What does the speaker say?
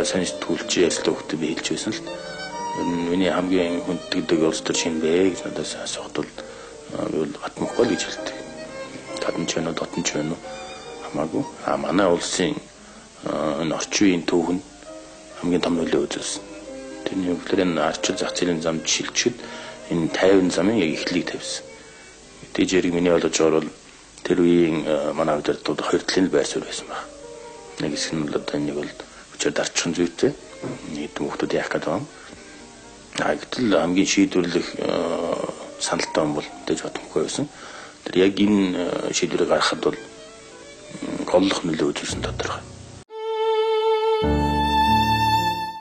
одоо сайн сэтгүүлч яслаа хөлтөд би хэлж байсан л ер нь миний хамгийн хүнддэг улс төр шинэ бэ гэж надаас асуухад бол би бол Батмахгүй л гэж хэлдэг. Гадна ч байна уу, дотн ч байна уу хамаагүй. А манай улсын энэ орчин үеийн түүхэнд хамгийн том нөлөө үзүүлсэн. Тэрний хувьд энэ арчил зах зээлийн зам шилжчихэд энэ 50 замын яг эхлэлийг тавьсан. Мэдээж яриг миний ойлгож байгаа бол тэр үеийн манай одоо хоёр талын байр суурь байсан байна. Нэг хэсэг нь бол одоо энийг бол өчигдөр дарчхан зүйтэй нийт хүмүүсд яах гэдэг юм. А гэтэл хамгийн шийдвэрлэх саналтай юм бол мэдээж бодохгүй байсан. Тэр яг энэ шийдвэрийг гаргахад бол голлох нөлөө үзүүлсэн тодорхой.